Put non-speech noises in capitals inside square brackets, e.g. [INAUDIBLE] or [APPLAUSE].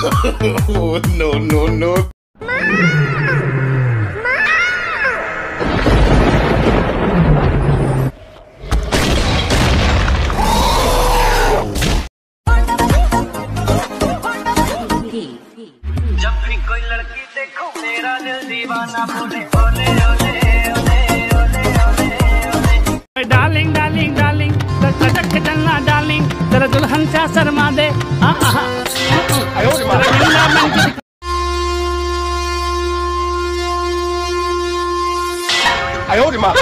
oh, [LAUGHS] no, no, no. Darling darling darling चलना darling तेरा दुल्हन सा शर्मा दे। आ, आ, आ, 哎呦我的妈！